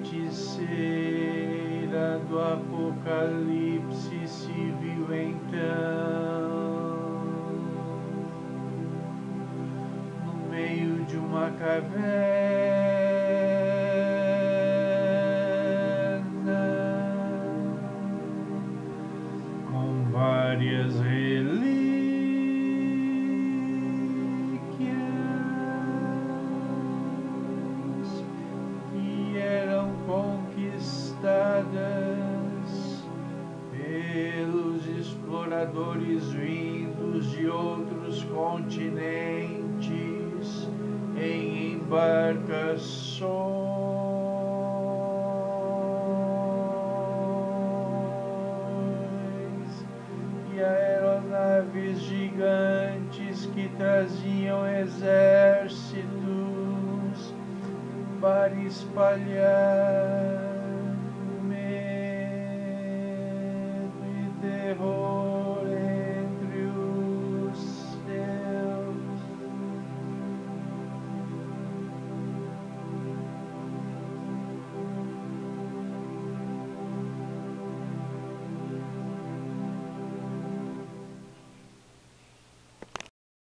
feiticeira do Apocalipse se viu então no meio de uma caverna com várias relíquias exploradores vindos de outros continentes em embarcações. E aeronaves gigantes que traziam exércitos para espalhar